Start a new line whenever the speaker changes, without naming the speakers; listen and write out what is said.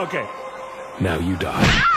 Okay.
Now you die.